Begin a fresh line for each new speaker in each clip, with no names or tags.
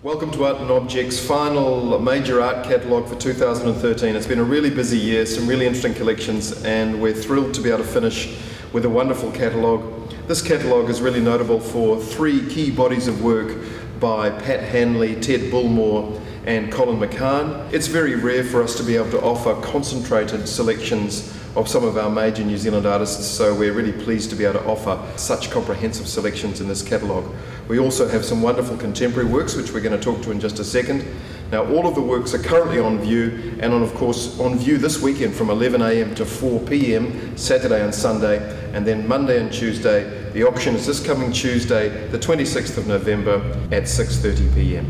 Welcome to Art and Objects' final major art catalogue for 2013. It's been a really busy year, some really interesting collections, and we're thrilled to be able to finish with a wonderful catalogue. This catalogue is really notable for three key bodies of work by Pat Hanly, Ted Bullmore, and Colin McCahon. It's very rare for us to be able to offer concentrated selections of some of our major New Zealand artists, so we're really pleased to be able to offer such comprehensive selections in this catalogue. We also have some wonderful contemporary works, which we're going to talk to in just a second. Now, all of the works are currently on view, and on, of course, on view this weekend from 11am to 4pm, Saturday and Sunday, and then Monday and Tuesday. The auction is this coming Tuesday, the 26th of November at 6.30pm.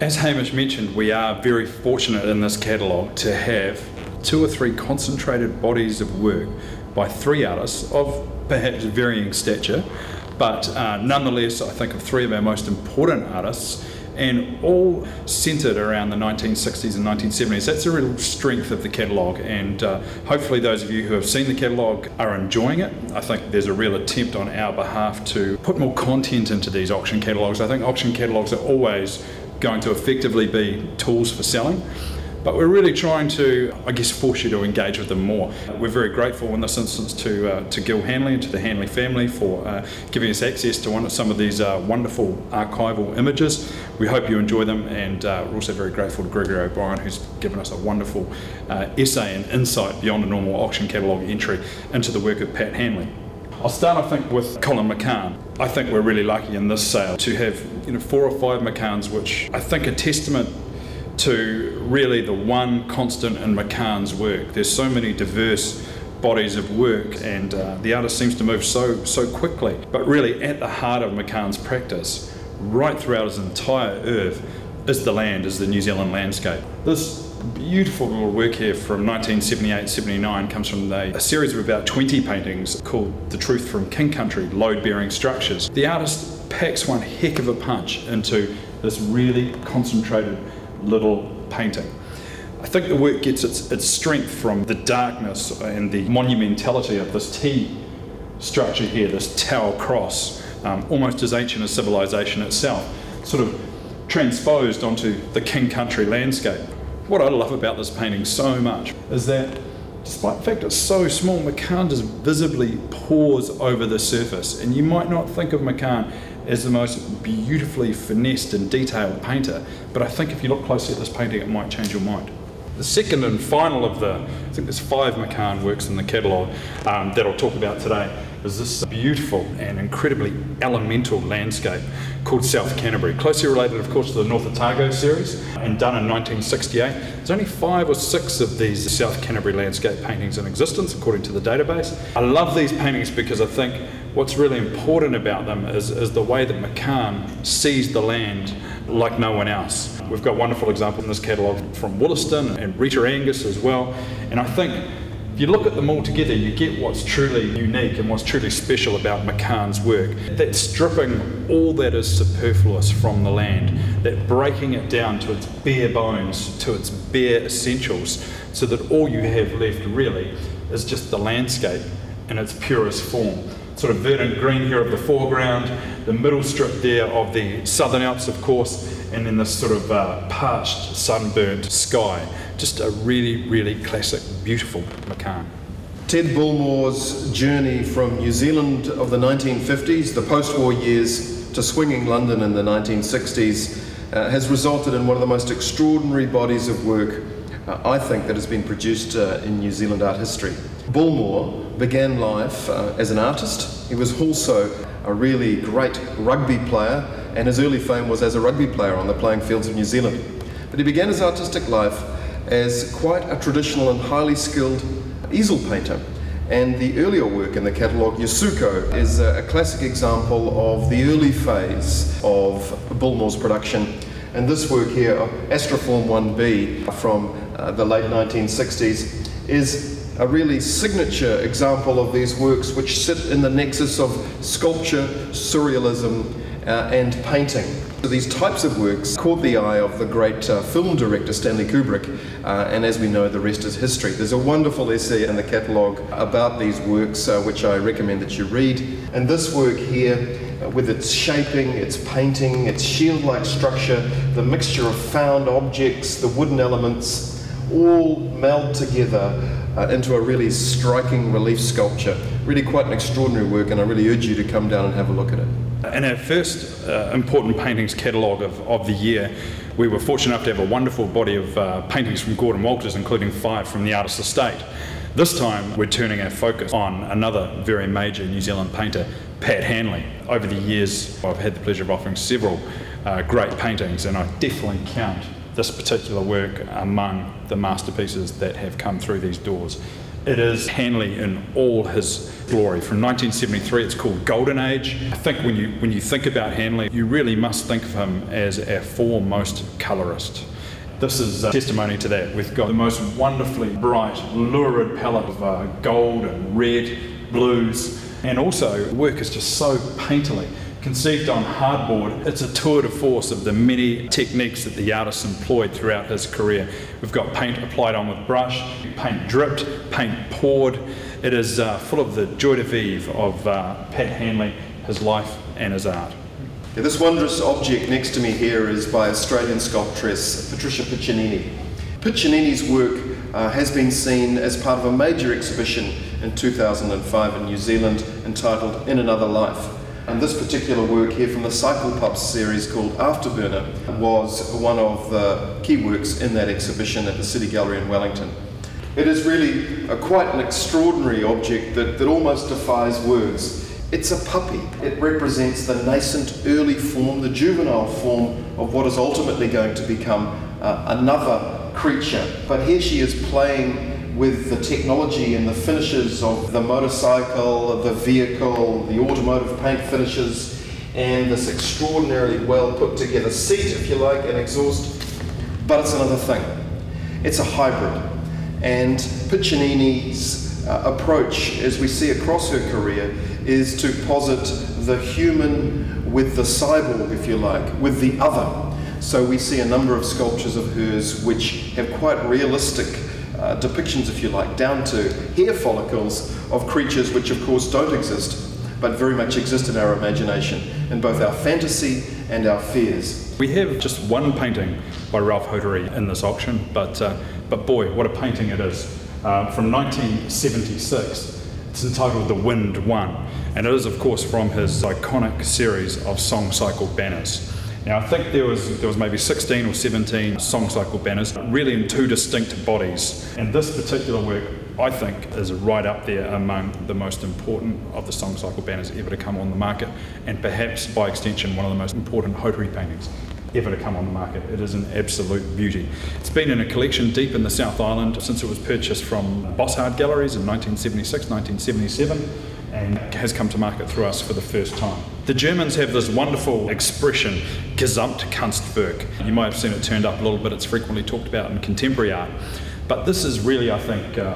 As Hamish mentioned, we are very fortunate in this catalogue to have two or three concentrated bodies of work by three artists of perhaps varying stature, but uh, nonetheless, I think of three of our most important artists and all centred around the 1960s and 1970s. That's a real strength of the catalogue, and uh, hopefully, those of you who have seen the catalogue are enjoying it. I think there's a real attempt on our behalf to put more content into these auction catalogues. I think auction catalogues are always going to effectively be tools for selling but we're really trying to, I guess, force you to engage with them more. We're very grateful in this instance to uh, to Gil Hanly and to the Hanly family for uh, giving us access to one of some of these uh, wonderful archival images. We hope you enjoy them, and uh, we're also very grateful to Gregory O'Brien, who's given us a wonderful uh, essay and insight beyond a normal auction catalogue entry into the work of Pat Hanly. I'll start, I think, with Colin McCahon. I think we're really lucky in this sale to have you know four or five McCahons, which I think are testament to really the one constant in McCahon's work. There's so many diverse bodies of work and uh, the artist seems to move so so quickly. But really at the heart of McCahon's practice right throughout his entire oeuvre is the land is the New Zealand landscape. This beautiful little work here from 1978-79 comes from a series of about 20 paintings called The Truth from King Country Load Bearing Structures. The artist packs one heck of a punch into this really concentrated little painting. I think the work gets its, its strength from the darkness and the monumentality of this T structure here, this tower cross, um, almost as ancient as civilization itself, sort of transposed onto the king country landscape. What I love about this painting so much is that despite the fact it's so small, McCahon just visibly pours over the surface. And you might not think of McCahon as the most beautifully finessed and detailed painter, but I think if you look closely at this painting, it might change your mind. The second and final of the, I think there's five McCahon works in the catalogue um, that I'll talk about today, is this beautiful and incredibly elemental landscape called South Canterbury. Closely related, of course, to the North Otago series and done in 1968. There's only five or six of these South Canterbury landscape paintings in existence, according to the database. I love these paintings because I think what's really important about them is, is the way that McCahon sees the land like no one else. We've got wonderful examples in this catalogue from Woollaston and Rita Angus as well. And I think you look at them all together, you get what's truly unique and what's truly special about McCahon's work. That stripping all that is superfluous from the land, that breaking it down to its bare bones, to its bare essentials, so that all you have left really is just the landscape in its purest form. Sort of verdant green here of the foreground, the middle strip there of the Southern Alps, of course, and in this sort of uh, parched, sunburnt sky. Just a really, really classic, beautiful McCahon.
Ted Bullmore's journey from New Zealand of the 1950s, the post-war years, to swinging London in the 1960s uh, has resulted in one of the most extraordinary bodies of work uh, I think that has been produced uh, in New Zealand art history. Bullmore began life uh, as an artist. He was also a really great rugby player and his early fame was as a rugby player on the playing fields of New Zealand. But he began his artistic life as quite a traditional and highly skilled easel painter. And the earlier work in the catalogue, Yasuko, is a classic example of the early phase of Bullmore's production. And this work here, Astroform 1B from uh, the late 1960s, is a really signature example of these works which sit in the nexus of sculpture, surrealism, uh, and painting. So these types of works caught the eye of the great uh, film director Stanley Kubrick, uh, and as we know, the rest is history. There's a wonderful essay in the catalogue about these works, uh, which I recommend that you read. And this work here uh, with its shaping, its painting, its shield like structure, the mixture of found objects, the wooden elements, all meld together uh, into a really striking relief sculpture. Really quite an extraordinary work, and I really urge you to come down and have a look at it.
In our first uh, important paintings catalogue of, of the year, we were fortunate enough to have a wonderful body of uh, paintings from Gordon Walters, including five from the artist's estate. This time, we're turning our focus on another very major New Zealand painter, Pat Hanly. Over the years, I've had the pleasure of offering several uh, great paintings, and I definitely count this particular work among the masterpieces that have come through these doors. It is Hanly in all his glory. From 1973, it's called Golden Age. I think when you when you think about Hanly, you really must think of him as our foremost colorist. This is testimony to that. We've got the most wonderfully bright, lurid palette of uh, gold and red, blues, and also the work is just so painterly. Conceived on hardboard, it's a tour de force of the many techniques that the artist employed throughout his career. We've got paint applied on with brush, paint dripped, paint poured. It is uh, full of the joy de vivre of uh, Pat Hanly, his life and his art.
Yeah, this wondrous object next to me here is by Australian sculptress Patricia Piccinini. Piccinini's work uh, has been seen as part of a major exhibition in 2005 in New Zealand entitled In Another Life. And this particular work here from the Cycle Pups series called Afterburner was one of the key works in that exhibition at the City Gallery in Wellington. It is really a, quite an extraordinary object that, that almost defies words. It's a puppy. It represents the nascent early form, the juvenile form of what is ultimately going to become uh, another creature. But here she is playing with the technology and the finishes of the motorcycle, the vehicle, the automotive paint finishes, and this extraordinarily well put together seat, if you like, and exhaust. But it's another thing. It's a hybrid. And Piccinini's uh, approach, as we see across her career, is to posit the human with the cyborg, if you like, with the other. So we see a number of sculptures of hers which have quite realistic uh, depictions, if you like, down to hair follicles of creatures which, of course, don't exist, but very much exist in our imagination, in both our fantasy and our fears.
We have just one painting by Ralph Hotere in this auction, but, uh, but boy, what a painting it is. Uh, from 1976. It's entitled The Wind One, and it is, of course, from his iconic series of song cycle banners. Now, I think there was there was maybe 16 or 17 song cycle banners, really in two distinct bodies. And this particular work, I think, is right up there among the most important of the song cycle banners ever to come on the market, and perhaps by extension, one of the most important Hotere paintings ever to come on the market. It is an absolute beauty. It's been in a collection deep in the South Island since it was purchased from Bosshard Galleries in 1976, 1977 and has come to market through us for the first time. The Germans have this wonderful expression, Gesamtkunstwerk. You might have seen it turned up a little bit, it's frequently talked about in contemporary art. But this is really, I think, uh,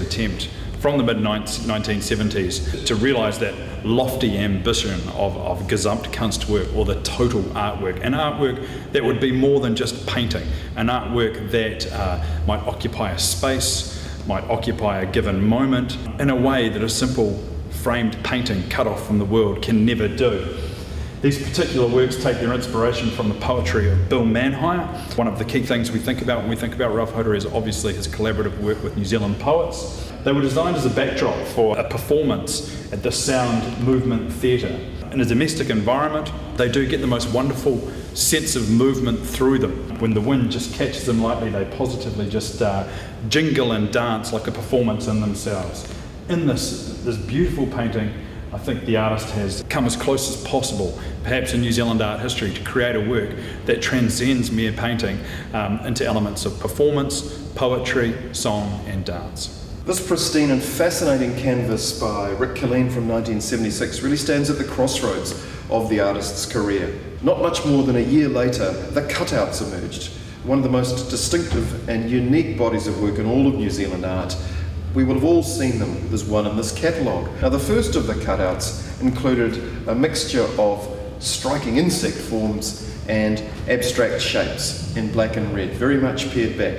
attempt from the mid 1970s to realise that lofty ambition of, of Gesamtkunstwerk or the total artwork, an artwork that would be more than just painting, an artwork that uh, might occupy a space, might occupy a given moment in a way that a simple framed painting cut off from the world can never do. These particular works take their inspiration from the poetry of Bill Manhire. One of the key things we think about when we think about Ralph Hotere is obviously his collaborative work with New Zealand poets. They were designed as a backdrop for a performance at the Sound Movement Theatre. In a domestic environment, they do get the most wonderful sense of movement through them. When the wind just catches them lightly, they positively just uh, jingle and dance like a performance in themselves in this, this beautiful painting, I think the artist has come as close as possible, perhaps in New Zealand art history, to create a work that transcends mere painting um, into elements of performance, poetry, song, and dance.
This pristine and fascinating canvas by Rick Killeen from 1976 really stands at the crossroads of the artist's career. Not much more than a year later, the cutouts emerged, one of the most distinctive and unique bodies of work in all of New Zealand art, we will have all seen them. There's one in this catalogue. Now, the first of the cutouts included a mixture of striking insect forms and abstract shapes in black and red, very much pared back.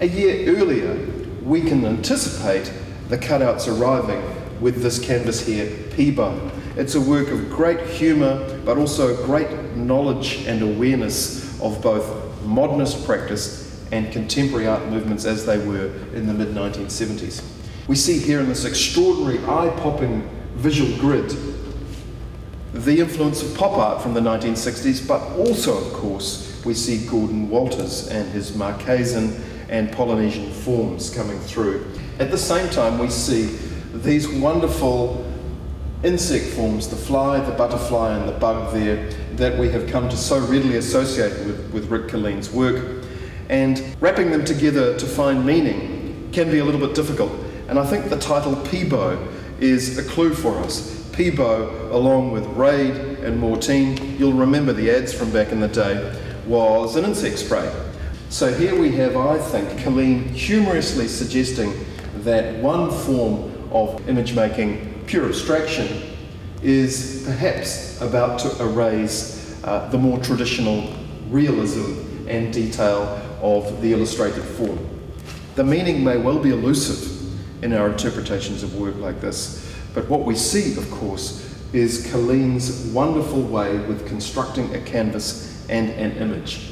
A year earlier, we can anticipate the cutouts arriving with this canvas here, Peabo. It's a work of great humour, but also great knowledge and awareness of both modernist practice and contemporary art movements as they were in the mid 1970s. We see here in this extraordinary eye popping visual grid the influence of pop art from the 1960s, but also, of course, we see Gordon Walters and his Marquesan and Polynesian forms coming through. At the same time, we see these wonderful insect forms, the fly, the butterfly, and the bug there, that we have come to so readily associate with, with Rick Killeen's work. And wrapping them together to find meaning can be a little bit difficult. And I think the title Peabo is a clue for us. Peabo, along with Raid and Mortein, you'll remember the ads from back in the day, was an insect spray. So here we have, I think, Killeen humorously suggesting that one form of image making, pure abstraction, is perhaps about to erase uh, the more traditional realism and detail of the illustrated form. The meaning may well be elusive in our interpretations of work like this, but what we see, of course, is Killeen's wonderful way with constructing a canvas and an image.